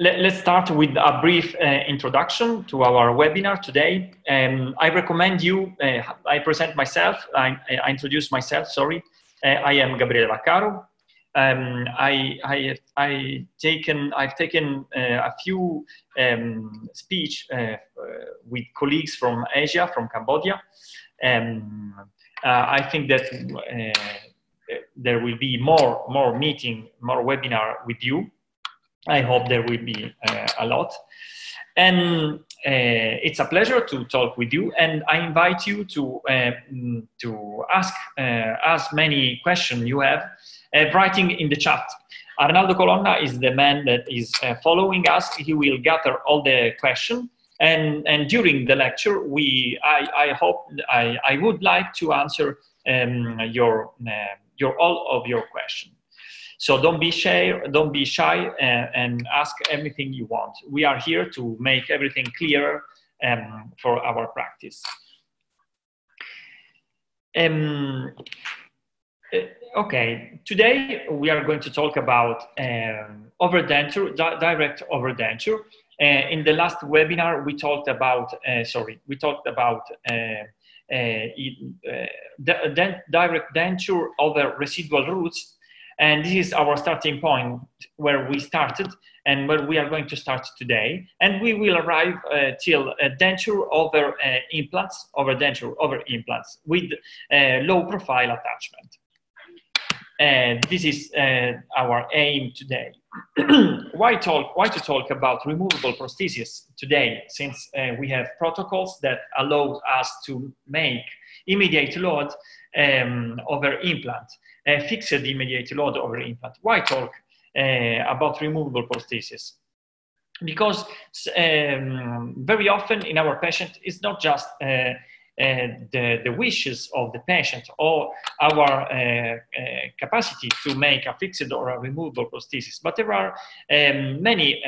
let, us start with a brief uh, introduction to our webinar today. Um, I recommend you, uh, I present myself, I, I introduce myself, sorry. Uh, I am Gabriele Vaccaro. Um, I, I, I taken, I've taken uh, a few um, speech uh, with colleagues from Asia, from Cambodia. Um, I think that there will be more, more meeting, more webinar with you. I hope there will be uh, a lot. And uh, it's a pleasure to talk with you. And I invite you to, uh, to ask as many questions you have, writing in the chat. Arnaldo Colonna is the man that is following us. He will gather all the questions and and during the lecture we i i hope i i would like to answer um, your uh, your all of your questions so don't be shy, don't be shy and, and ask everything you want. We are here to make everything clear um, for our practice. Um, uh, okay, today we are going to talk about um, overdenture, di direct overdenture. Uh, in the last webinar, we talked about, uh, sorry, we talked about uh, uh, uh direct denture over residual roots and this is our starting point where we started and where we are going to start today. And we will arrive uh, till uh, denture over uh, implants, over denture over implants with uh, low profile attachment. And this is uh, our aim today. why talk? Why to talk about removable prosthesis today? Since uh, we have protocols that allow us to make immediate load um, over implant fixed immediate load over implant. Why talk uh, about removable prosthesis? Because um, very often in our patient, it's not just uh, the, the wishes of the patient or our uh, uh, capacity to make a fixed or a removable prosthesis, but there are um, many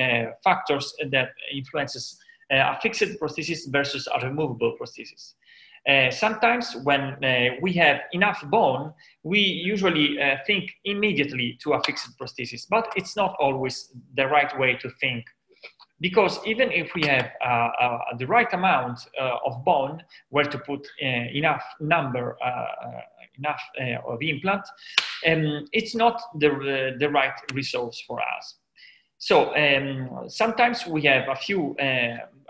factors that influences a fixed prosthesis versus a removable prosthesis. Uh, sometimes when uh, we have enough bone, we usually uh, think immediately to a fixed prosthesis, but it's not always the right way to think. Because even if we have uh, uh, the right amount of bone where to put enough number, enough of implant, um, it's not the, the right resource for us. So um, sometimes we have a few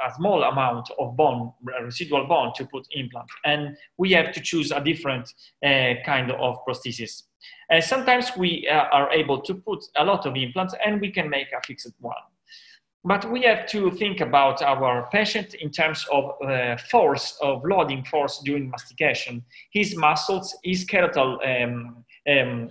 a small amount of bone, residual bone to put implant. And we have to choose a different uh, kind of prosthesis. And sometimes we uh, are able to put a lot of implants and we can make a fixed one. But we have to think about our patient in terms of uh, force, of loading force during mastication. His muscles, his skeletal um, um,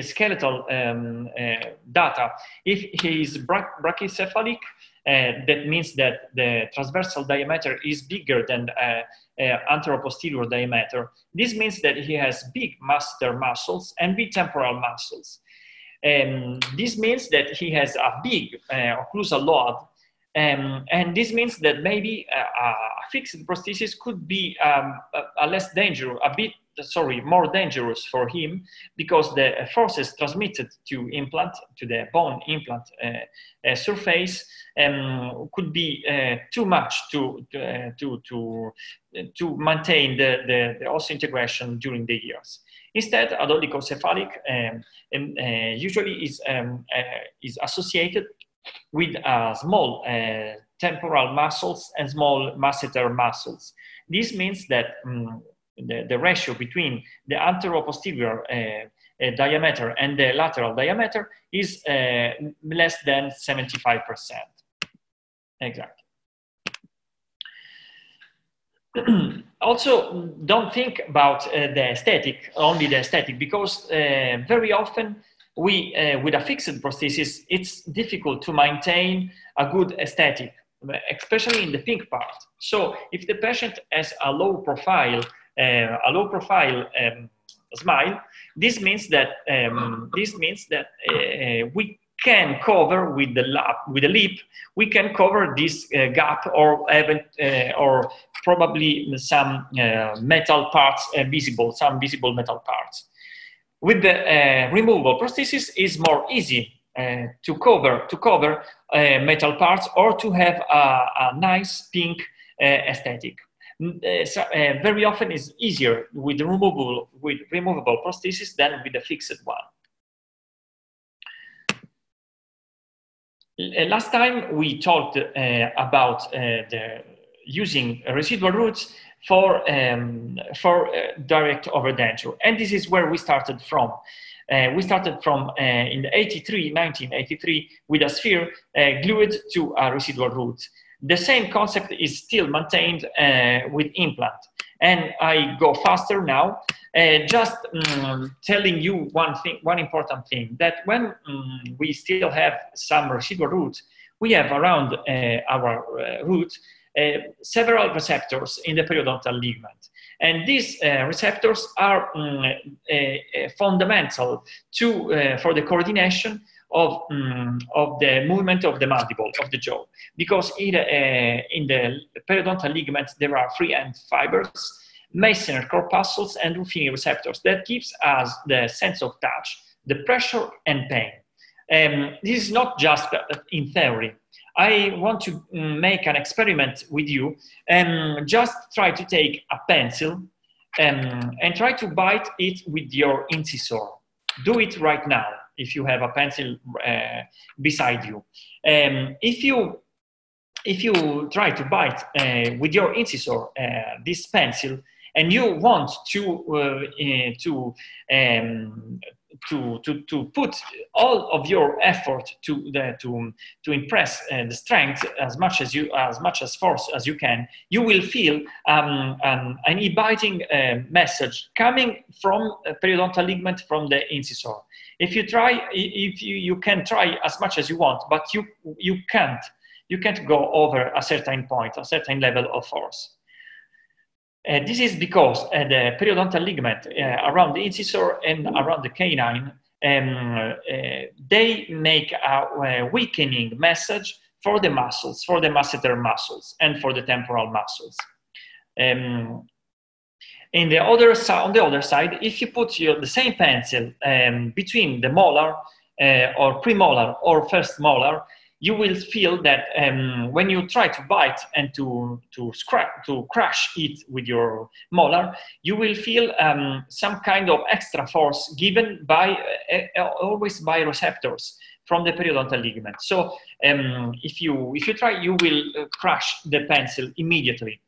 skeletal um, uh, data. If he is bra brachycephalic, uh, that means that the transversal diameter is bigger than uh, uh, anteroposterior diameter. This means that he has big masseter muscles and big temporal muscles. And this means that he has a big uh, occlusal load um, and this means that maybe a, a fixed prosthesis could be um, a, a, less dangerous, a bit sorry, more dangerous for him because the forces transmitted to implant, to the bone implant uh, uh, surface um, could be uh, too much to, uh, to, to, to maintain the, the, the osseointegration during the years. Instead, a dolichocephalic um, um, uh, usually is, um, uh, is associated with small temporal muscles and small masseter muscles. This means that um, the, the ratio between the anteroposterior uh, uh, diameter and the lateral diameter is uh, less than 75%. Exactly. also, don't think about uh, the aesthetic, only the aesthetic, because uh, very often we, uh, with a fixed prosthesis, it's difficult to maintain a good aesthetic, especially in the pink part. So if the patient has a low profile a low profile um, smile, this means that um, this means that uh, we can cover with the lap, with the lip, we can cover this uh, gap or even uh, or probably some uh, metal parts uh, visible, some visible metal parts. With the removable prosthesis is more easy uh, to cover to cover uh, metal parts or to have a, a nice pink uh, aesthetic. So, very often it's easier with removable with removable prosthesis than with a fixed one. Last time we talked about the using residual roots for, um, for uh, direct overdenture. And this is where we started from. Uh, we started from uh, in the 83, 1983 with a sphere uh, glued to a residual root. The same concept is still maintained uh, with implant. And I go faster now, uh, just um, telling you one thing, one important thing, that when um, we still have some residual roots, we have around our root uh, several receptors in the periodontal ligament. And these uh, receptors are um, fundamental to, for the coordination of, um, of the movement of the mandible, of the jaw. Because in, uh, in the periodontal ligament, there are free end fibers, Meissner corpuscles, and Ruffini receptors that gives us the sense of touch, the pressure and pain. Um, this is not just in theory. I want to mm, make an experiment with you and just try to take a pencil um, and try to bite it with your incisor. Do it right now if you have a pencil uh, beside you. Um, if you if you try to bite uh, with your incisor uh, this pencil and you want to uh, uh, to um, to, to, to put all of your effort to, the, to, to impress uh, the strength as much as you as much as force as you can, you will feel um, an inviting uh, message coming from periodontal ligament from the incisor. If you try, if you, you can try as much as you want, but you, you can't, you can't go over a certain point, a certain level of force. Uh, this is because uh, the periodontal ligament uh, around the incisor and around the canine, um, uh, they make a, weakening message for the muscles, for the masseter muscles and for the temporal muscles. Um, in the other on the other side, if you put your, the same pencil um, between the molar uh, or premolar or first molar, you will feel that um, when you try to bite and to to scratch to crush it with your molar, you will feel um, some kind of extra force given by uh, uh, always by receptors from the periodontal ligament. So um, if you if you try, you will uh, crush the pencil immediately.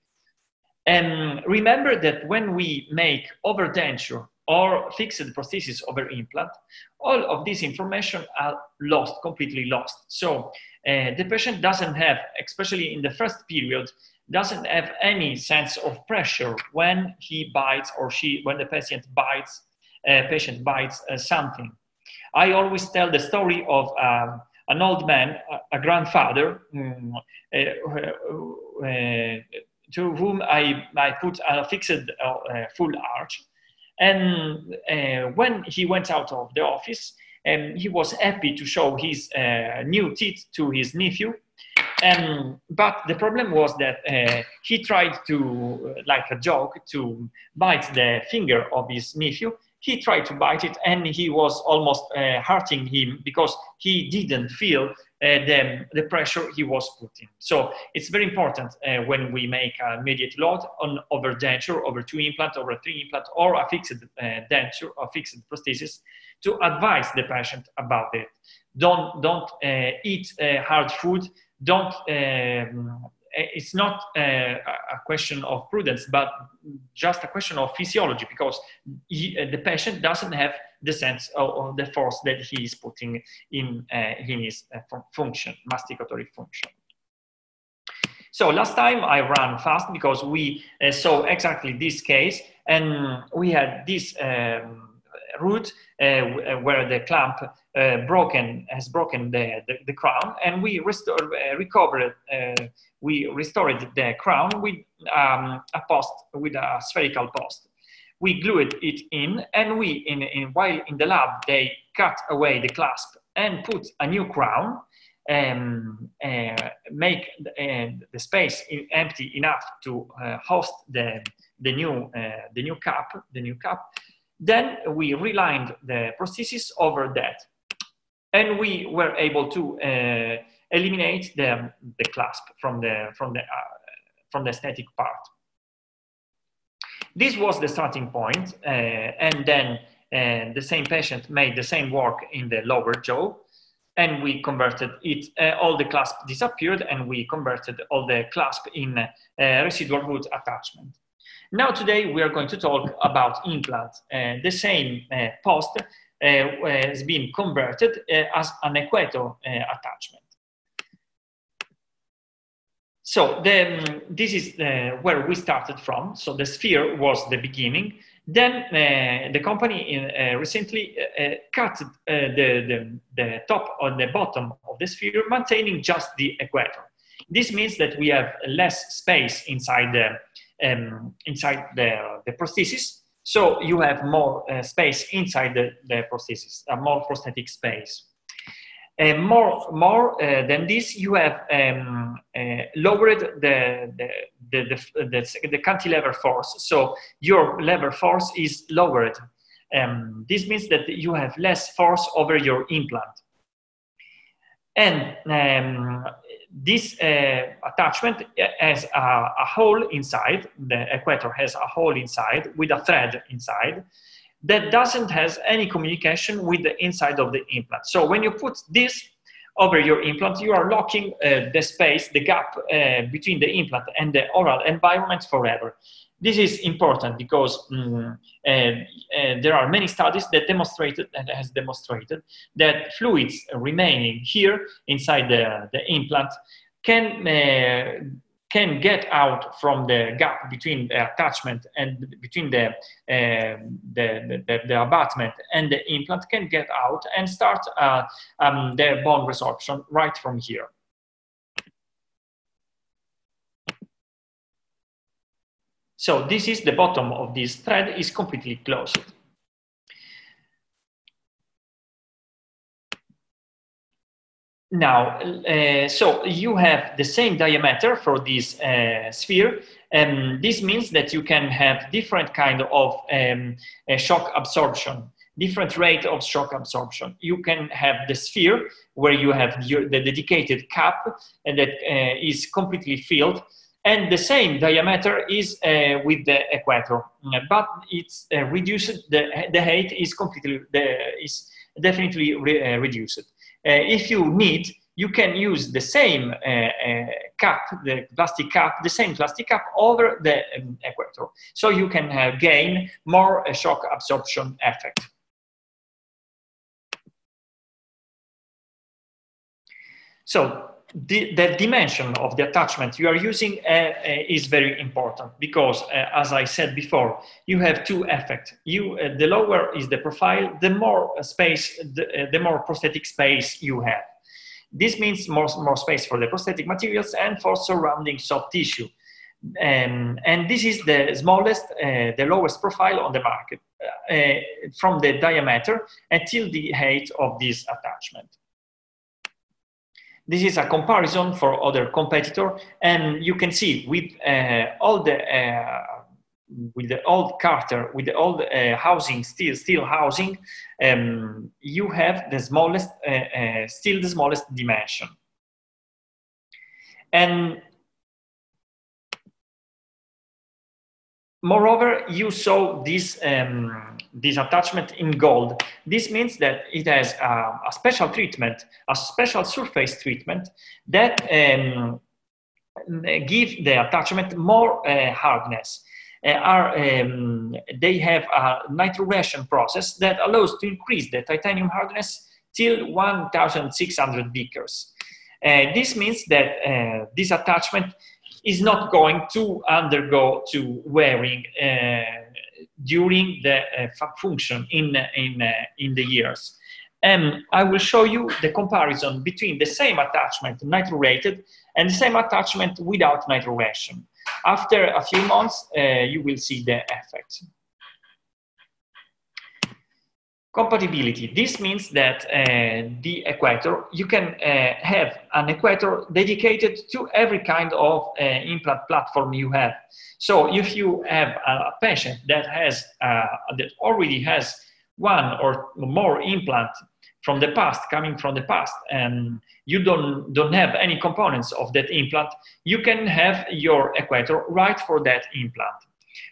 And remember that when we make overdenture or fixed prosthesis over implant, all of this information are lost, completely lost. So uh, the patient doesn't have, especially in the first period, doesn't have any sense of pressure when he bites or she, when the patient bites, uh, patient bites uh, something. I always tell the story of um, an old man, a, a grandfather, um, to whom I, I put a fixed full arch, and uh, when he went out of the office, um, he was happy to show his uh, new teeth to his nephew. Um, but the problem was that uh, he tried to, like a joke, to bite the finger of his nephew. He tried to bite it and he was almost uh, hurting him because he didn't feel uh, the, the pressure he was putting. So it's very important uh, when we make a mediate load on over denture, over two implant, over three implant, or a fixed uh, denture or fixed prosthesis to advise the patient about it. Don't, don't uh, eat uh, hard food. Don't, um, it's not uh, a question of prudence, but just a question of physiology because he, the patient doesn't have the sense of, of the force that he is putting in, uh, in his uh, function, masticatory function. So last time I ran fast because we uh, saw exactly this case and we had this um, root uh, uh, where the clamp uh, broken has broken the, the, the, crown and we restored, recovered, we restored the crown with um, a post, with a spherical post we glued it in and we, in, in, while in the lab, they cut away the clasp and put a new crown and uh, make the, uh, the space empty enough to uh, host the, the, new, the new cap, the new cap. Then we relined the prosthesis over that. and we were able to uh, eliminate the, the clasp from the, from, the, uh, from the aesthetic part. This was the starting point, uh, and then uh, the same patient made the same work in the lower jaw, and we converted it, uh, all the clasp disappeared, and we converted all the clasp in residual root attachment. Now today we are going to talk about implants. the same post has been converted as an equator attachment. So the, this is uh, where we started from. So the sphere was the beginning. Then uh, the company in, uh, recently uh, uh, cut uh, the, the, the, top or the bottom of the sphere, maintaining just the equator. This means that we have less space inside the, um, inside the, the prosthesis. So you have more space inside the, the prosthesis, more prosthetic space. Uh, more more uh, than this, you have um, uh, lowered the the, the, the, the, the cantilever force. So your lever force is lowered. Um, this means that you have less force over your implant. And um, this uh, attachment has a, a, hole inside, the equator has a hole inside with a thread inside that doesn't has any communication with the inside of the implant. So when you put this over your implant, you are locking uh, the space, the gap uh, between the implant and the oral environment forever. This is important because um, uh, there are many studies that demonstrated and has demonstrated that fluids remaining here inside the, the implant can uh, can get out from the gap between the attachment and between the, uh, the, the, the, abutment and the implant can get out and start uh, um, the bone resorption right from here. So this is the bottom of this thread is completely closed. Now, uh, so you have the same diameter for this uh, sphere, and this means that you can have different kind of um, shock absorption, different rate of shock absorption. You can have the sphere where you have your, the dedicated cap and that uh, is completely filled, and the same diameter is uh, with the equator, but it's uh, reduced. The, the height is completely the, is definitely re, uh, reduced. Uh, if you need, you can use the same uh, uh, cap, the plastic cap, the same plastic cap over the um, equator. So you can gain more shock absorption effect. So the, the, dimension of the attachment you are using uh, uh, is very important because, uh, as I said before, you have two effects. You, the lower is the profile, the more space, the, the more prosthetic space you have. This means more, more space for the prosthetic materials and for surrounding soft tissue. Um, and this is the smallest, uh, the lowest profile on the market uh, from the diameter until the height of this attachment. This is a comparison for other competitor, and you can see with uh, all the uh, with the old Carter, with the old uh, housing, still still housing, um, you have the smallest, uh, uh, still the smallest dimension. And moreover, you saw this um, this attachment in gold. This means that it has a, a special treatment, a special surface treatment that um, give the attachment more uh, hardness. Uh, are, um, they have a nitruration process that allows to increase the titanium hardness till 1,600 Vickers. Uh, this means that uh, this attachment is not going to undergo to wearing uh, during the uh, function in, in, uh, in the years. And I will show you the comparison between the same attachment nitrurated and the same attachment without nitruration. After a few months, uh, you will see the effect. Compatibility. This means that uh, the equator, you can uh, have an equator dedicated to every kind of uh, implant platform you have. So if you have a patient that has uh, that already has one or more implant from the past, coming from the past, and you don't, don't have any components of that implant, you can have your equator right for that implant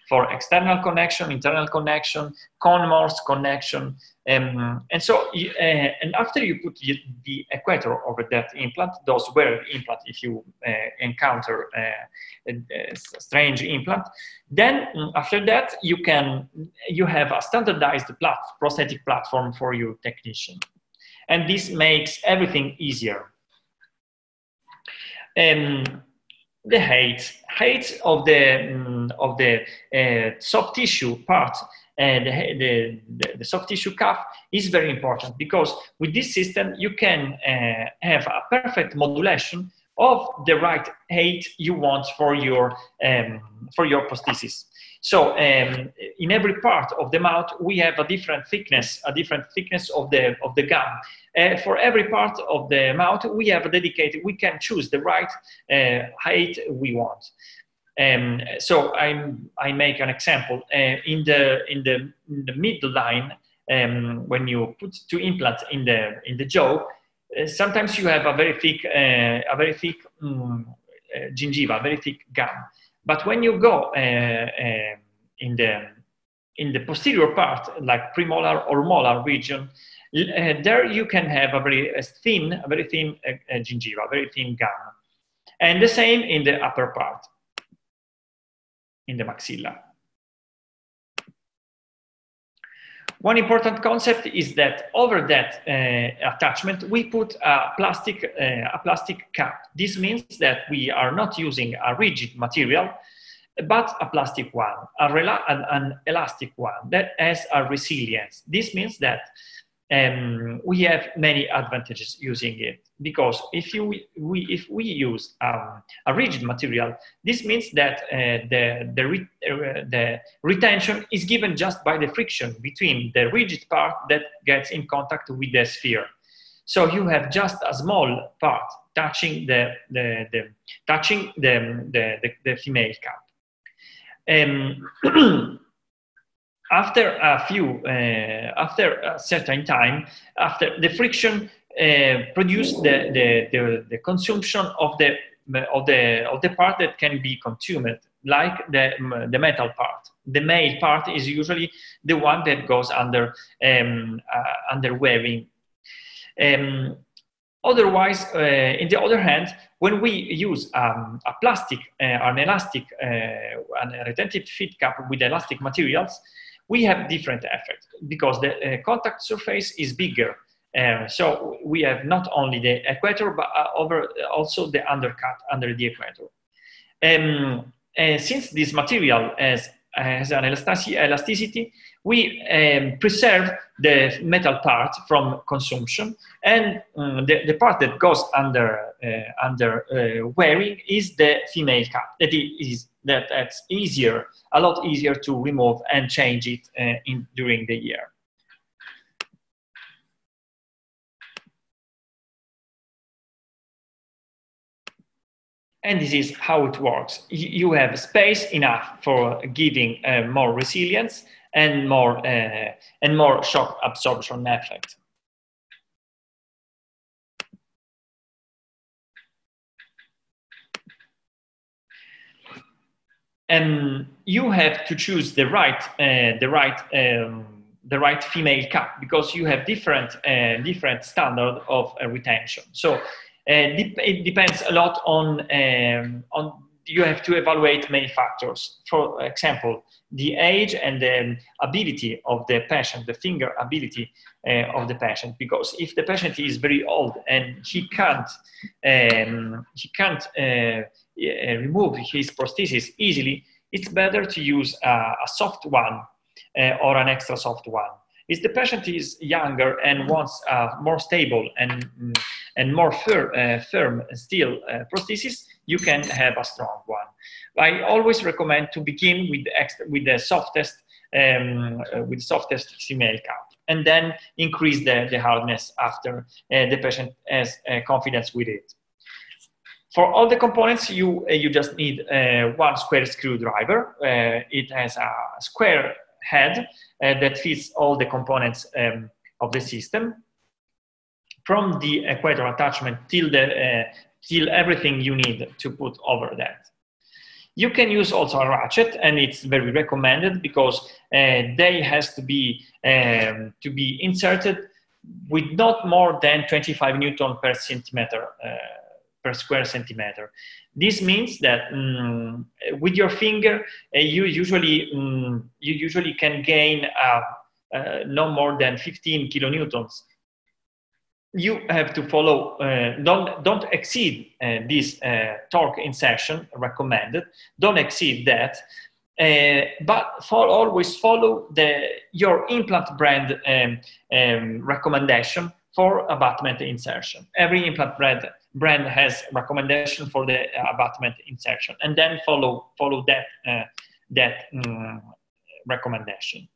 for external connection, internal connection, Cone-Morse connection. Um, and so, uh, and after you put the, equator over that implant, those wear implant, if you uh, encounter uh, a, a, strange implant, then mm, after that, you can, you have a standardized plat prosthetic platform for your technician. And this makes everything easier. Um, the height, height of the um, of the uh, soft tissue part, uh, the, the, the, soft tissue cuff is very important because with this system you can uh, have a perfect modulation of the right height you want for your um, for your prosthesis. So um, in every part of the mouth, we have a different thickness, a different thickness of the, of the gum. Uh, for every part of the mouth, we have a dedicated, we can choose the right uh, height we want. Um, so I'm, I make an example. Uh, in, the, in, the, in the midline, um, when you put two implants in the, in the jaw, uh, sometimes you have a very thick, uh, a very thick um, gingiva, very thick gum. But when you go uh, uh, in the in the posterior part, like premolar or molar region, uh, there you can have a very thin, a very thin gingiva, very thin gum. And the same in the upper part, in the maxilla. One important concept is that over that uh, attachment, we put a plastic, uh, a plastic cap. This means that we are not using a rigid material, but a plastic one, a an, an elastic one that has a resilience. This means that um, we have many advantages using it because if you we if we use um, a rigid material, this means that uh, the the, re, uh, the retention is given just by the friction between the rigid part that gets in contact with the sphere. So you have just a small part touching the the, the touching the, the, the, the female cap. Um, after a few, uh, after a certain time, after the friction uh, the, the, the, the, consumption of the, of, the, of the part that can be consumed, like the, the metal part. The male part is usually the one that goes under, um, uh, under weaving. Um, otherwise, uh, in the other hand, when we use um, a plastic, uh, an elastic, uh, an retentive fit cap with elastic materials, we have different effect because the uh, contact surface is bigger. Uh, so we have not only the equator, but uh, over also the undercut under the equator. Um, since this material has, has an elasticity, we um, preserve the metal part from consumption and um, the, the part that goes under, uh, under uh, wearing is the female cap that is that that's easier, a lot easier to remove and change it uh, in, during the year. And this is how it works. You have space enough for giving uh, more resilience and more, uh, and more shock absorption effect. And you have to choose the right uh, the right um, the right female cap because you have different uh, different standard of uh, retention. So uh, it depends a lot on um, on you have to evaluate many factors for example the age and the ability of the patient the finger ability uh, of the patient because if the patient is very old and he can't um, he can't uh, uh, remove his prosthesis easily, it's better to use a soft one uh, or an extra soft one. If the patient is younger and wants a more stable and, mm, and more fir uh, firm steel uh, prosthesis, you can have a strong one. I always recommend to begin with the, with the softest um, uh, with softest female cap and then increase the, the hardness after uh, the patient has confidence with it. For all the components, you, uh, you just need uh, one square screwdriver. Uh, it has a square head that fits all the components um, of the system. From the equator attachment till the uh, till everything you need to put over that. You can use also a ratchet, and it's very recommended because uh, they has to be um, to be inserted with not more than 25 newton per centimeter uh, per square centimeter. This means that um, with your finger, uh, you usually um, you usually can gain uh, uh no more than 15 kilonewtons you have to follow, uh, don't, don't exceed uh, this uh, torque insertion recommended, don't exceed that, uh, but for always follow the, your implant brand um, um, recommendation for abutment insertion. Every implant brand, brand has recommendation for the abutment insertion and then follow, follow that, uh, that um, recommendation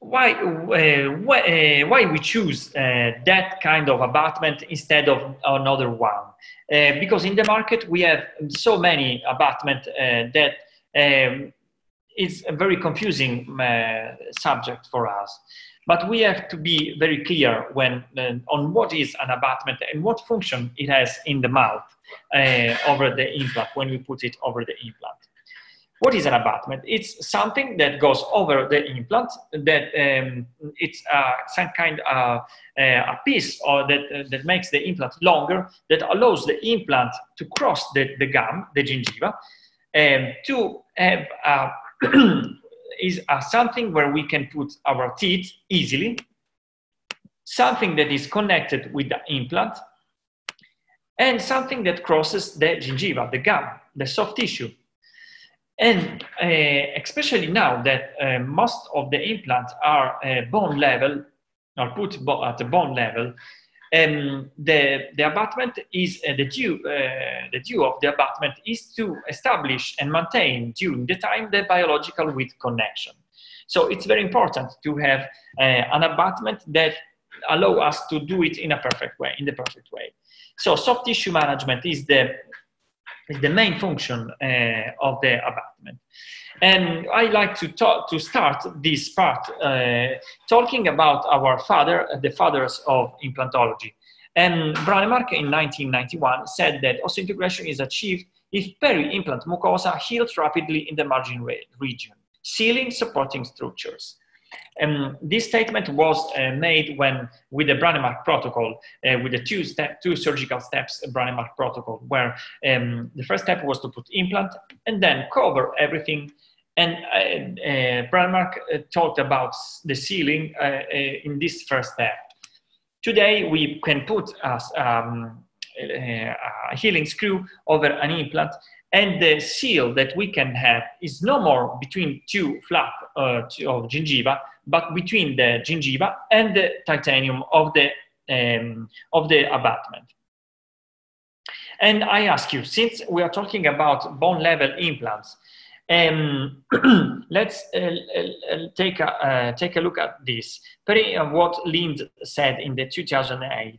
why uh, why, uh, why we choose uh, that kind of abutment instead of another one? Uh, because in the market we have so many abutment uh, that um, is a very confusing uh, subject for us. But we have to be very clear when on what is an abutment and what function it has in the mouth over the implant when we put it over the implant what is an abutment? It's something that goes over the implant, that um, it's uh, some kind of uh, a piece or that, uh, that makes the implant longer, that allows the implant to cross the, the gum, the gingiva, um, to have is something where we can put our teeth easily, something that is connected with the implant, and something that crosses the gingiva, the gum, the soft tissue and uh, especially now that uh, most of the implants are uh, bone level, or put bo at the bone level, um, the, the abutment is uh, the due uh, the due of the abutment is to establish and maintain during the time the biological width connection. So it's very important to have uh, an abutment that allow us to do it in a perfect way, in the perfect way. So soft tissue management is the is the main function uh, of the abutment. And I like to talk, to start this part uh, talking about our father, the fathers of implantology. And Brånemark in 1991 said that osseointegration is achieved if peri-implant mucosa heals rapidly in the margin region, sealing supporting structures. Um, this statement was uh, made when, with the Brånemark protocol, uh, with the two, step, two surgical steps Brånemark protocol, where um, the first step was to put implant and then cover everything. And uh, uh uh, talked about the sealing uh, in this first step. Today, we can put um, a healing screw over an implant and the seal that we can have is no more between two flap uh, of gingiva, but between the gingiva and the titanium of the, um, of the abutment. And I ask you, since we are talking about bone level implants, um, let's uh, uh, take, a, uh, take a look at this. Peri, what Lindhe said in the 2008.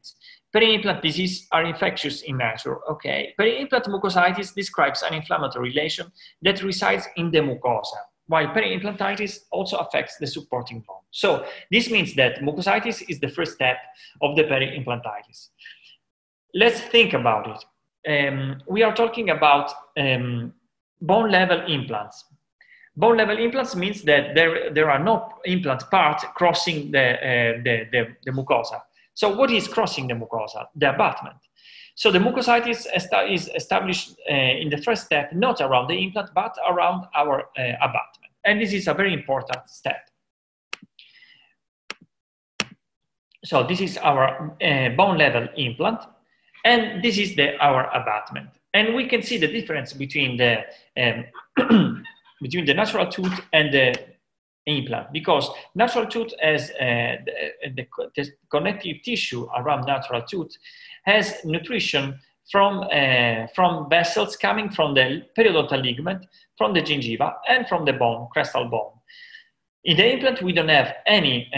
Peri-implant disease are infectious in nature, okay. Peri-implant mucositis describes an inflammatory lesion that resides in the mucosa, while peri-implantitis also affects the supporting bone. So this means that mucositis is the first step of the peri-implantitis. Let's think about it. Um, we are talking about um, bone level implants. Bone level implants means that there, there are no implant parts crossing the, uh, the, the, the mucosa. So what is crossing the mucosa? The abutment. So the mucositis is established uh, in the first step, not around the implant, but around our uh, abutment. And this is a very important step. So this is our uh, bone level implant, and this is the, our abutment. And we can see the difference between the, um, between the natural tooth and the implant because natural tooth has uh, the, the, the, connective tissue around natural tooth has nutrition from, uh, from vessels coming from the periodontal ligament, from the gingiva, and from the bone, crestal bone. In the implant, we don't have any, uh,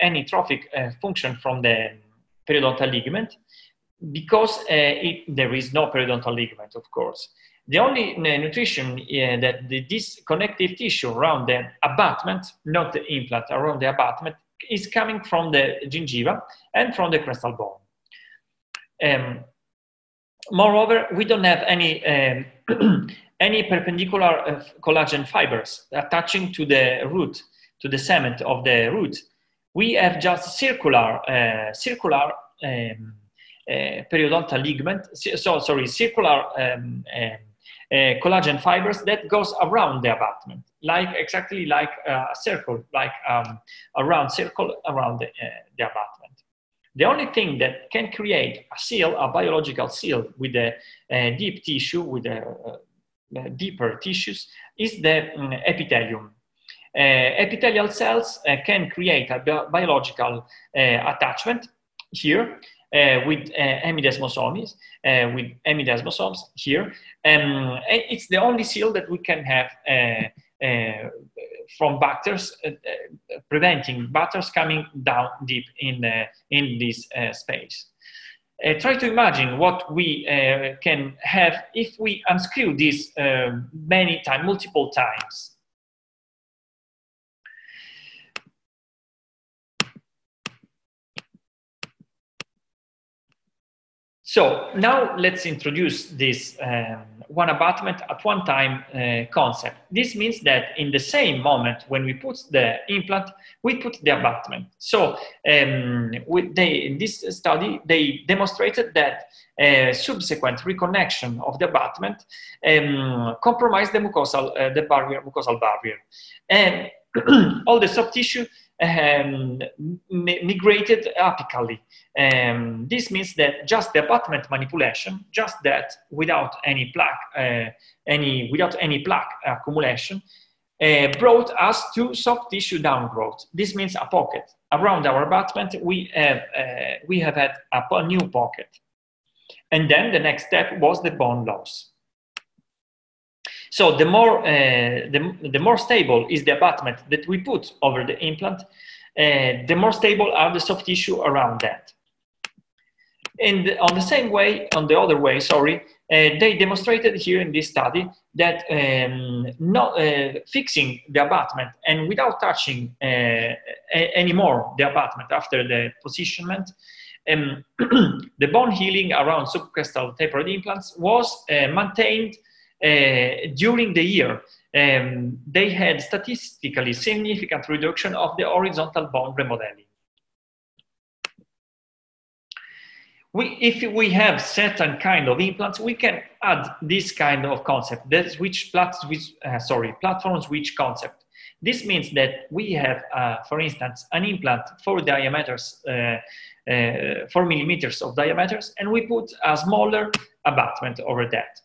any trophic uh, function from the periodontal ligament because uh, it, there is no periodontal ligament, of course. The only uh, nutrition uh, that the, this connective tissue around the abutment, not the implant, around the abutment, is coming from the gingiva and from the crestal bone. Um, moreover, we don't have any um, any perpendicular uh, collagen fibers attaching to the root, to the cement of the root. We have just circular, uh, circular um, uh, periodontal ligament, so sorry, circular um, um collagen fibers that goes around the abutment, like exactly like a circle, like um, a round circle around the, uh, the abutment. The only thing that can create a seal, a biological seal with a, a deep tissue, with a, a deeper tissues, is the um, epithelium. Uh, epithelial cells uh, can create a bi biological uh, attachment here uh, with uh, hemidesmosomes, uh, with hemidesmosomes here. Um, it's the only seal that we can have uh, uh, from batters, uh, preventing batters coming down deep in, in this space. try to imagine what we can have if we unscrew this many times, multiple times. So now let's introduce this um, one abutment at one time uh, concept. This means that in the same moment when we put the implant, we put the abutment. So um, they, in this study, they demonstrated that uh, subsequent reconnection of the abutment um, compromised the mucosal, uh, the barrier, mucosal barrier. And all the soft tissue um, migrated apically. Um, this means that just the abutment manipulation, just that without any plaque, uh, any without any plaque accumulation, uh, brought us to soft tissue downgrowth. This means a pocket around our abutment. We have uh, we have had a new pocket, and then the next step was the bone loss. So the more, uh, the, the more stable is the abutment that we put over the implant, uh, the more stable are the soft tissue around that. And on the same way, on the other way, sorry, uh, they demonstrated here in this study that um, not uh, fixing the abutment and without touching uh, anymore the abutment after the positionment, um, the bone healing around subcrestal tapered implants was uh, maintained during the year, um, they had statistically significant reduction of the horizontal bone remodeling. We, if we have certain kind of implants, we can add this kind of concept. That switch, plat, switch, uh, sorry, platform switch concept. This means that we have, uh, for instance, an implant for diameters, uh, uh, four millimeters of diameters, and we put a smaller abutment over that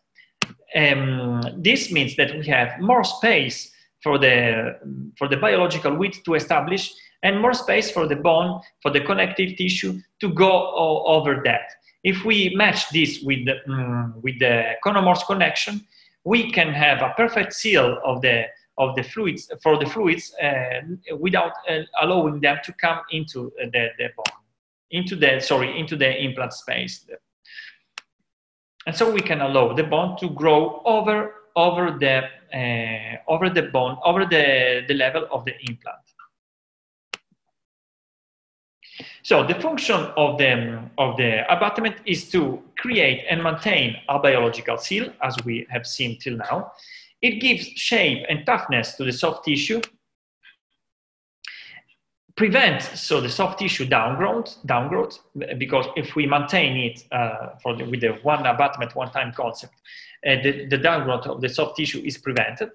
um, this means that we have more space for the, for the biological width to establish and more space for the bone, for the connective tissue to go over that. If we match this with the, um, with the Cone-Morse connection, we can have a perfect seal of the, of the fluids, for the fluids uh, without uh, allowing them to come into the, the bone, into the, sorry, into the implant space. And so we can allow the bone to grow over, over, the, uh, over the bone, over the, the level of the implant. So the function of the, of the abutment is to create and maintain a biological seal, as we have seen till now. It gives shape and toughness to the soft tissue prevent so the soft tissue downgrowth, downgrowth because if we maintain it uh, for the, with the one abutment, one time concept, uh, the, the downgrowth of the soft tissue is prevented,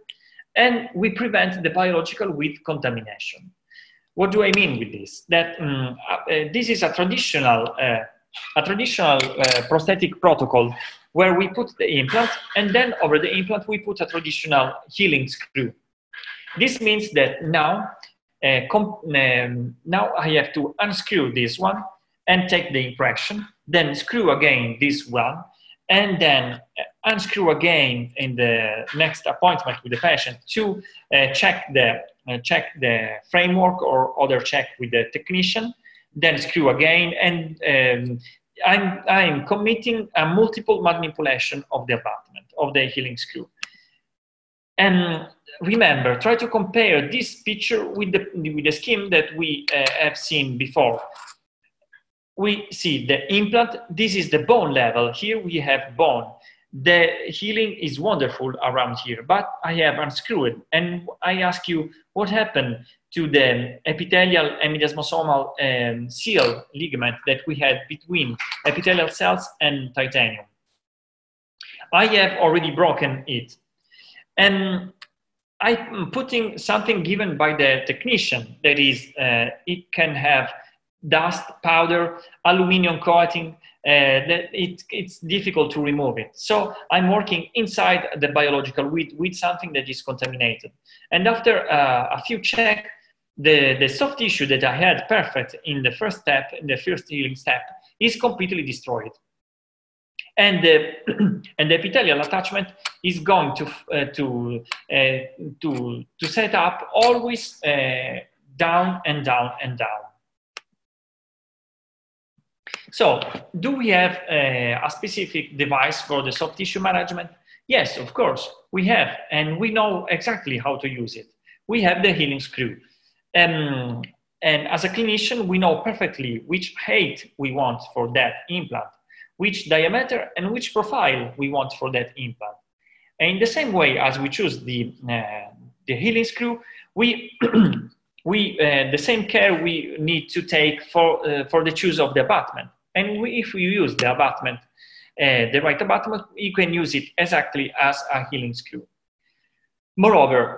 and we prevent the biological width contamination. What do I mean with this? That um, uh, this is a traditional, uh, a traditional uh, prosthetic protocol where we put the implant, and then over the implant we put a traditional healing screw. This means that now uh, um, now I have to unscrew this one and take the impression, then screw again this one, and then uh, unscrew again in the next appointment with the patient to uh, check the uh, check the framework or other check with the technician. Then screw again, and um, I'm I'm committing a multiple manipulation of the abutment of the healing screw. And remember, try to compare this picture with the, with the scheme that we uh, have seen before. We see the implant, this is the bone level. Here we have bone. The healing is wonderful around here, but I have unscrewed. And I ask you, what happened to the epithelial hemidesmosomal um, seal ligament that we had between epithelial cells and titanium? I have already broken it. And I'm putting something given by the technician that is, uh, it can have dust, powder, aluminum coating, uh, it, it's difficult to remove it. So I'm working inside the biological with, with something that is contaminated. And after uh, a few checks, the, the soft tissue that I had perfect in the first step, in the first healing step, is completely destroyed and the, and the epithelial attachment is going to, uh, to, uh, to, to set up always uh, down and down and down. So, do we have a, uh, a specific device for the soft tissue management? Yes, of course, we have, and we know exactly how to use it. We have the healing screw. Um, and as a clinician, we know perfectly which height we want for that implant which diameter and which profile we want for that implant. And in the same way as we choose the, uh, the healing screw, we, we uh, the same care we need to take for, uh, for the choose of the abutment. And we, if we use the abutment, uh, the right abutment, you can use it exactly as a healing screw. Moreover,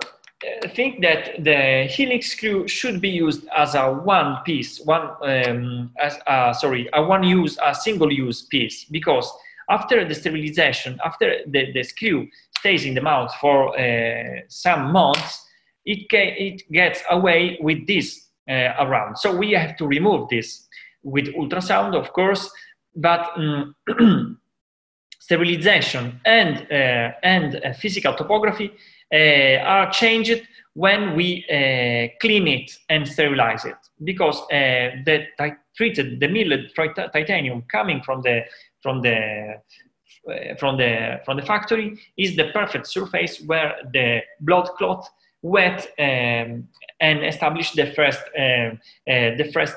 think that the healing screw should be used as a one piece, one um, as a, sorry, a one use, a single use piece, because after the sterilization, after the, the screw stays in the mouth for uh, some months, it, it gets away with this uh, around. So we have to remove this with ultrasound, of course, but um, sterilization and, uh, and uh, physical topography uh, are changed when we uh, clean it and sterilize it. Because uh, the treated the milled titanium coming from the from the uh, from the from the factory is the perfect surface where the blood clot wet um, and establish the first uh, uh, the first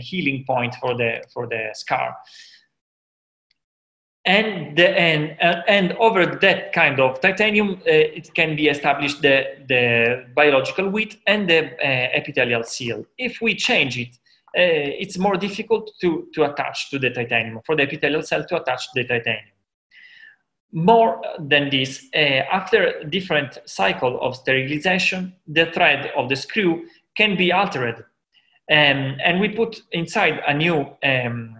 healing point for the for the scar and the, and uh, and over that kind of titanium uh, it can be established the the biological width and the uh, epithelial seal. If we change it uh, it's more difficult to to attach to the titanium for the epithelial cell to attach to the titanium. More than this uh, after different cycle of sterilization the thread of the screw can be altered. Um, and we put inside a new um,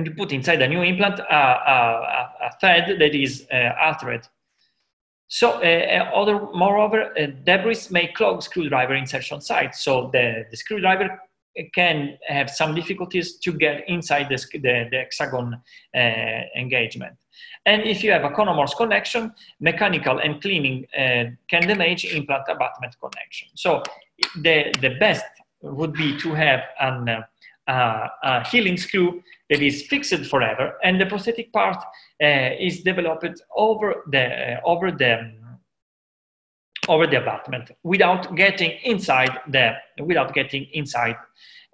and you put inside a new implant a, a, a thread that is uh, altered. So, uh, uh, other, moreover, debris may clog screwdriver insertion site. So the, the screwdriver can have some difficulties to get inside the, the, the hexagon uh, engagement. And if you have a Cone-Morse connection, mechanical and cleaning uh, can damage implant abutment connection. So the, the best would be to have an, uh, a healing screw that is fixed forever, and the prosthetic part uh, is developed over the uh, over the over the abutment without getting inside the without getting inside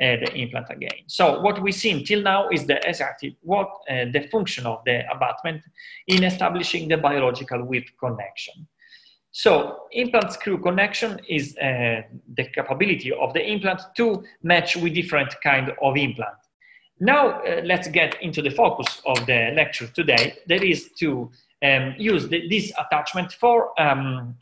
uh, the implant again. So what we see until now is the exactly what uh, the function of the abutment in establishing the biological width connection. So implant screw connection is uh, the capability of the implant to match with different kind of implant. Now uh, let's get into the focus of the lecture today. That is to um, use the, this attachment for um,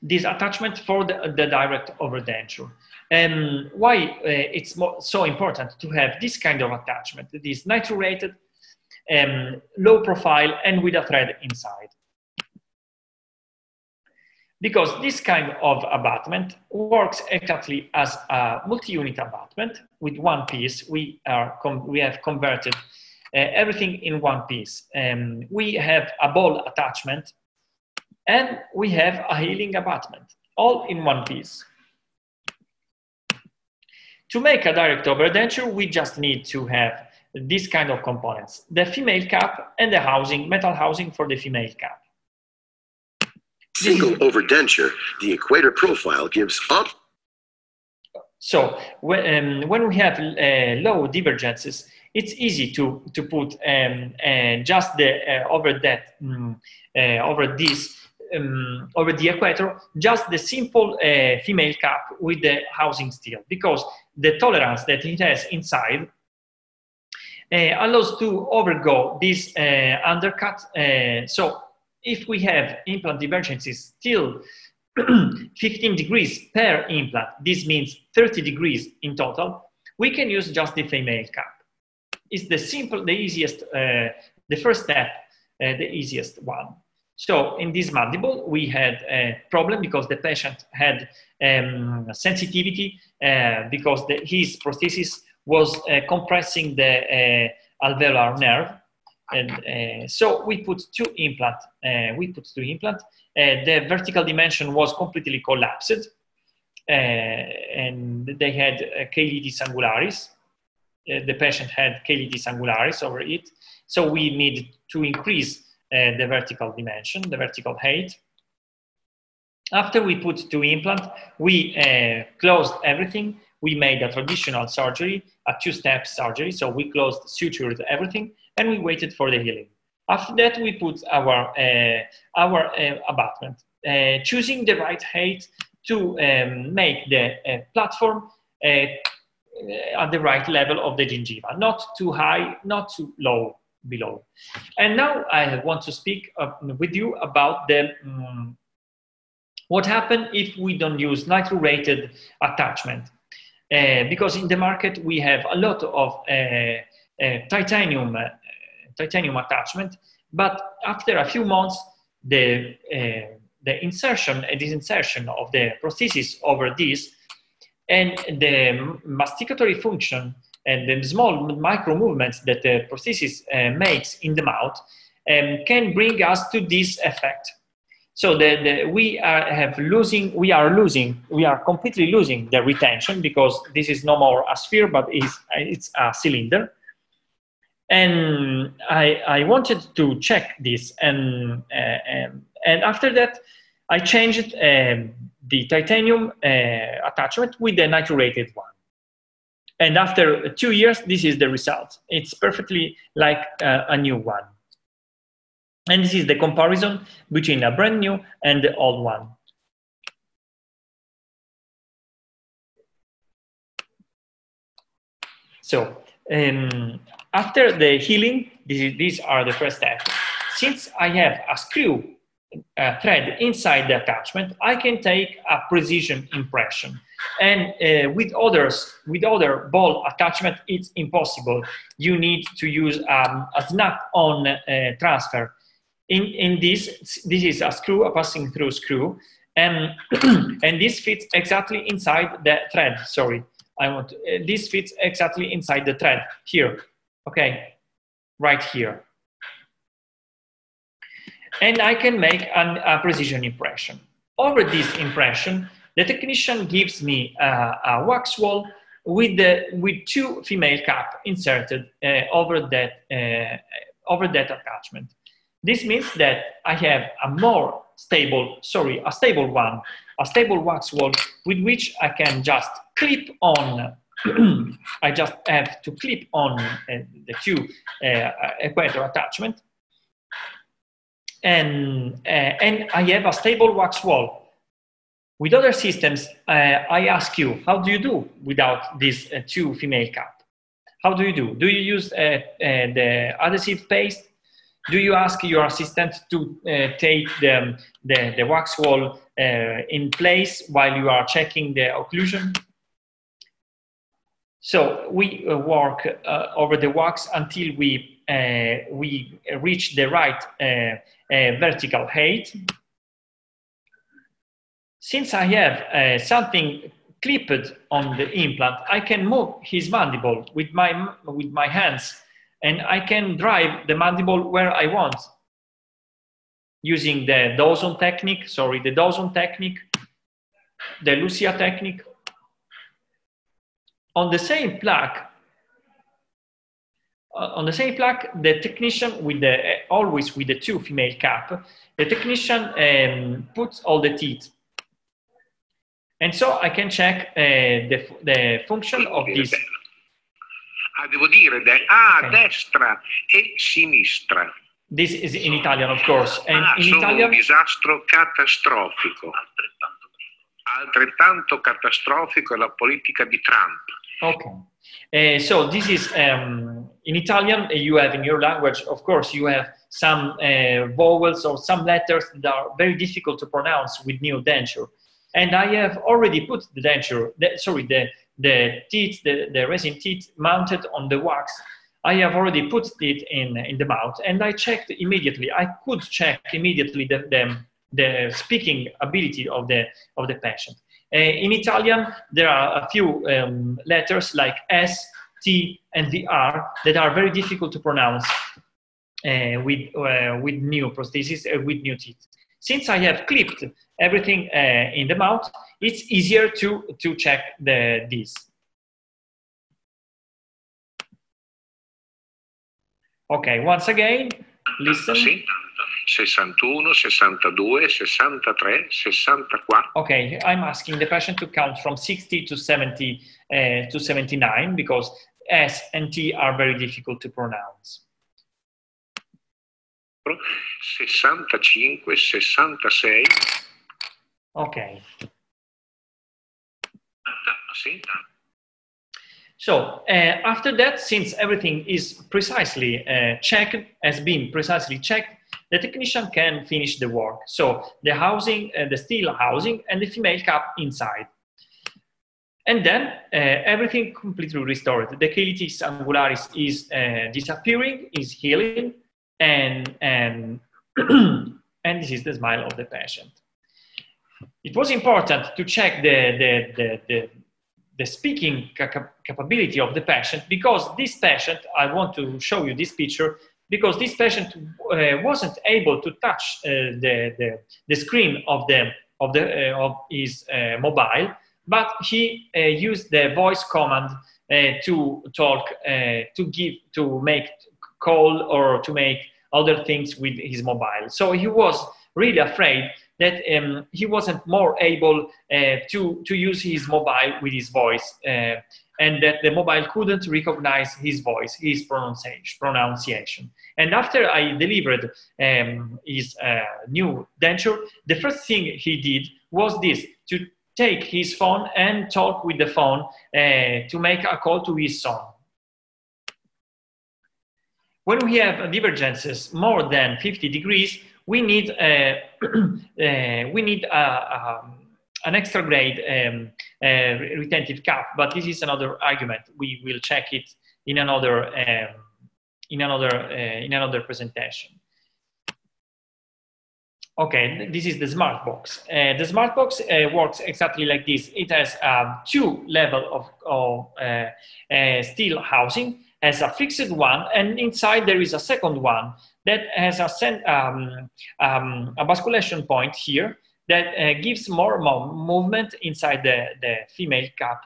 this attachment for the, the direct overdenture. Um, why uh, it's so important to have this kind of attachment that is nitrurated, um, low profile, and with a thread inside because this kind of abutment works exactly as a multi-unit abutment with one piece. We, are we have converted uh, everything in one piece. Um, we have a ball attachment and we have a healing abutment, all in one piece. To make a direct overdenture, we just need to have this kind of components, the female cap and the housing, metal housing for the female cap. Single overdenture, the equator profile gives up. So when, um, when we have uh, low divergences, it's easy to, to put um, uh, just the uh, over that um, over this um, over the equator just the simple uh, female cap with the housing steel because the tolerance that it has inside uh, allows to overgo this uh, undercut. so if we have implant divergences still 15 degrees per implant, this means 30 degrees in total, we can use just the female cap. It's the simple, the easiest, uh, the first step, uh, the easiest one. So in this mandible, we had a problem because the patient had um, sensitivity uh, because the, his prosthesis was uh, compressing the uh, alveolar nerve. And uh, so we put two implant, uh, we put two implant. Uh, the vertical dimension was completely collapsed and they had cheilitis angularis. the patient had cheilitis angularis over it. So we need to increase uh, the vertical dimension, the vertical height. After we put two implant, we uh, closed everything. We made a traditional surgery, a two-step surgery. So we closed, sutured everything, and we waited for the healing. After that, we put our, uh, our uh, abutment, uh, choosing the right height to um, make the uh, platform at the right level of the gingiva, not too high, not too low below. And now I want to speak uh, with you about the um, what happened if we don't use nitrurated attachment. Uh, because in the market we have a lot of uh, uh titanium, titanium attachment, but after a few months, the, the insertion and disinsertion of the prosthesis over this and the masticatory function and the small micro movements that the prosthesis uh, makes in the mouth um, can bring us to this effect. So the, the, we are have losing, we are losing, we are completely losing the retention because this is no more a sphere, but it's, it's a cylinder. And I, I wanted to check this, and, uh, um, and after that, I changed um, the titanium uh, attachment with the nitrurated one. And after two years, this is the result. It's perfectly like uh, a new one. And this is the comparison between a brand new and the old one. So um, after the healing, is, these are the first steps. Since I have a screw uh, thread inside the attachment, I can take a precision impression. And uh, with others, with other ball attachment, it's impossible. You need to use um, a snap-on uh, transfer. In, in this, this is a screw, a passing through screw, and, and this fits exactly inside the thread, sorry. I want uh, this fits exactly inside the thread, here, okay, right here. And I can make an, a precision impression. Over this impression, the technician gives me a, a wax wall with, the, with two female cap inserted uh, over, that, uh, over that attachment. This means that I have a more stable, sorry, a stable one, a stable wax wall with which I can just clip on, I just have to clip on uh, the two uh, equator attachment. And, uh, and I have a stable wax wall with other systems, uh, I ask you, how do you do without this uh, two female cap? How do you do? Do you use uh, uh the adhesive paste? Do you ask your assistant to uh, take the, the, the, wax wall uh, in place while you are checking the occlusion? So we work over the wax until we, we reach the right vertical height since I have uh, something clipped on the implant, I can move his mandible with my, with my hands and I can drive the mandible where I want using the Dawson technique, sorry, the Dawson technique, the Lucia technique. On the same plaque, uh, on the same plaque, the technician with the always with the two female cap, the technician um, puts all the teeth. And so I can check uh, the, the function of this. Ah, devo dire, de- ah, okay. destra e sinistra. This is in Italian, of course. And ah, in sono Italian, un disastro catastrofico. Altrettanto catastrofico è la politica di Trump. Okay. Uh, so this is um, in Italian. You have in your language, of course, you have some uh, vowels or some letters that are very difficult to pronounce with new denture. And I have already put the denture, the, sorry, the the teeth, the, the resin teeth mounted on the wax. I have already put it in in the mouth, and I checked immediately. I could check immediately the the, the speaking ability of the of the patient. Uh, in Italian, there are a few um, letters like S, T, and the R that are very difficult to pronounce uh, with, uh, with new prosthesis, uh, with new teeth. Since I have clipped everything in the mouth, it's easier to, to check the, this. Okay, once again, listen. Sì. 61, 62, 63, 64. Okay, I'm asking the patient to count from 60 to 70 uh, to 79 because S and T are very difficult to pronounce. 65, 66. Okay. So uh, after that, since everything is precisely uh, checked, has been precisely checked, the technician can finish the work. So the housing, uh, the steel housing, and the female cap inside. And then uh, everything completely restored. The cheilitis angularis is uh, disappearing, is healing, and, and, and this is the smile of the patient. It was important to check the, the, the, the, the speaking cap capability of the patient because this patient, I want to show you this picture, because this patient uh, wasn't able to touch uh, the, the, the, screen of, the, of, the, uh, of his uh, mobile, but he uh, used the voice command uh, to talk, to give, to make call or to make other things with his mobile. So he was really afraid that um, he wasn't more able to, to use his mobile with his voice and that the mobile couldn't recognize his voice, his pronunciation. And after I delivered um, his uh, new denture, the first thing he did was this to take his phone and talk with the phone uh, to make a call to his son. When we have divergences more than 50 degrees, we need, uh, uh we need a, a an extra grade um, uh, retentive cap, but this is another argument. We will check it in another um, in another uh, in another presentation. Okay, this is the smart box. Uh, the smart box uh, works exactly like this. It has um, two level of, of uh, uh, steel housing, has a fixed one, and inside there is a second one that has a, um, um, a basculation point here that uh, gives more, more movement inside the, the female cap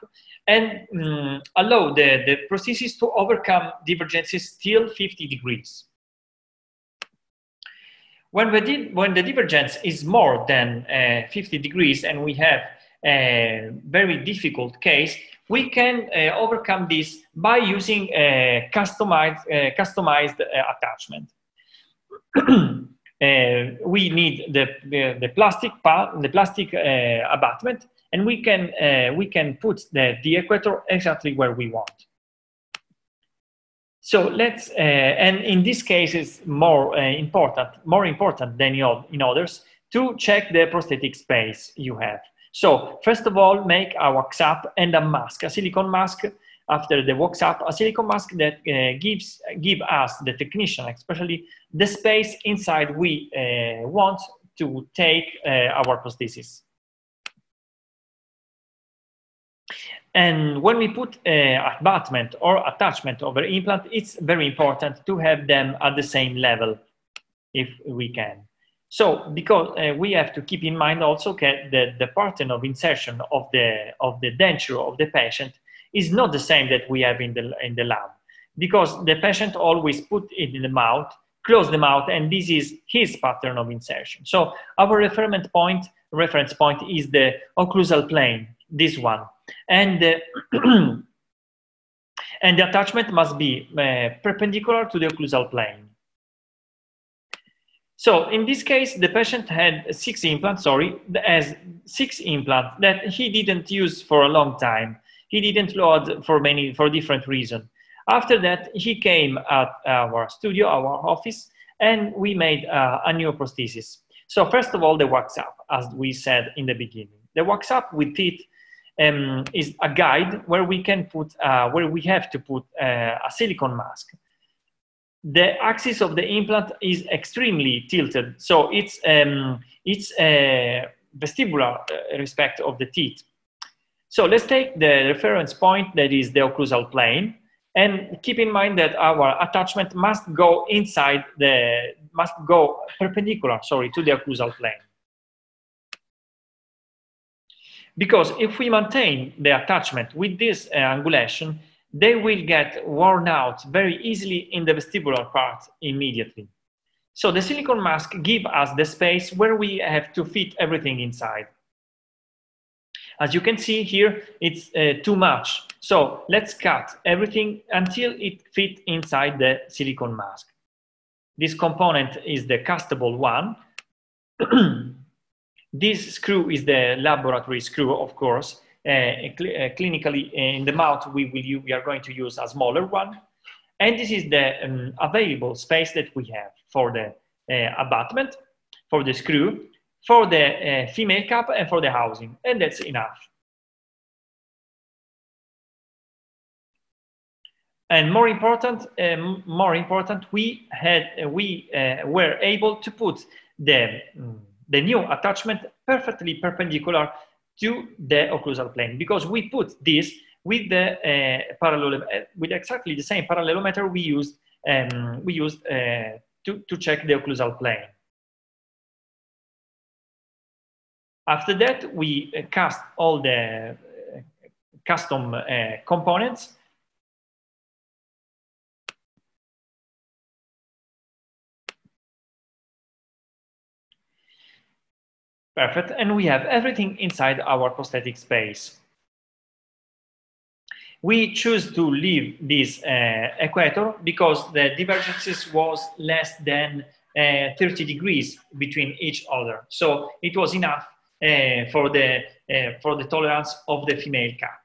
and um, allow the, the prosthesis to overcome divergences till 50 degrees. When, we did, when the divergence is more than uh, 50 degrees and we have a very difficult case, we can uh, overcome this by using a customized, uh, customized uh, attachment. Uh, we need the, the, the plastic part, the plastic uh, abutment, and we can, uh, we can put the, the equator exactly where we want. So let's, uh, and in this case, it's more uh, important, more important than in others to check the prosthetic space you have. So first of all, make a wax up and a mask, a silicone mask after the up, a silicone mask that uh, gives give us, the technician especially, the space inside we uh, want to take uh, our prosthesis. And when we put uh, abutment or attachment over implant, it's very important to have them at the same level if we can. So, because uh, we have to keep in mind also that the, the pattern of insertion of the, of the denture of the patient is not the same that we have in the, in the lab. because the patient always put it in the mouth, close the mouth, and this is his pattern of insertion. So our reference point, reference point is the occlusal plane, this one. And, uh, and the attachment must be uh, perpendicular to the occlusal plane. So in this case, the patient had six implants, sorry, has six implants that he didn't use for a long time. He didn't load for many, for different reasons. After that, he came at our studio, our office, and we made uh, a new prosthesis. So first of all, the wax up, as we said in the beginning. The wax up with teeth um, is a guide where we can put, uh, where we have to put uh, a silicone mask. The axis of the implant is extremely tilted, so it's um, it's a vestibular uh, respect of the teeth. So let's take the reference point that is the occlusal plane, and keep in mind that our attachment must go inside the, must go perpendicular, sorry, to the occlusal plane. Because if we maintain the attachment with this uh, angulation, they will get worn out very easily in the vestibular part immediately. So the silicone mask give us the space where we have to fit everything inside. As you can see here, it's uh, too much. So let's cut everything until it fit inside the silicone mask. This component is the castable one. this screw is the laboratory screw, of course. Uh, cl uh, clinically, uh, in the mouth, we, will we are going to use a smaller one. And this is the um, available space that we have for the uh, abutment, for the screw, for the uh, female cap and for the housing, and that's enough. And more important, um, more important, we had uh, we uh, were able to put the mm, the new attachment perfectly perpendicular to the occlusal plane because we put this with the parallel with exactly the same parallelometer we used um, we used to to check the occlusal plane. After that, we uh, cast all the uh, custom uh, components. Perfect, and we have everything inside our prosthetic space. We choose to leave this uh, equator because the divergences was less than uh, 30 degrees between each other. So it was enough uh, for, the, uh, for the tolerance of the female cap.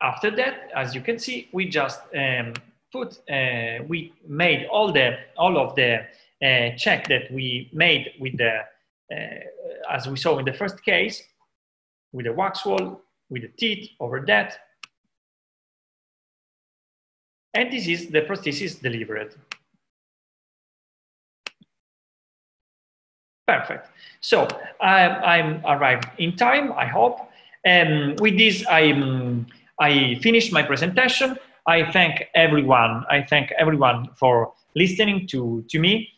After that, as you can see, we just um, put, uh, we made all, the, all of the check that we made with the, as we saw in the first case, with the wax wall, with the teeth over that. And this is the prosthesis delivered. Perfect. So I'm arrived in time, I hope. And with this, I'm, I finished my presentation. I thank everyone. I thank everyone for listening to, to me.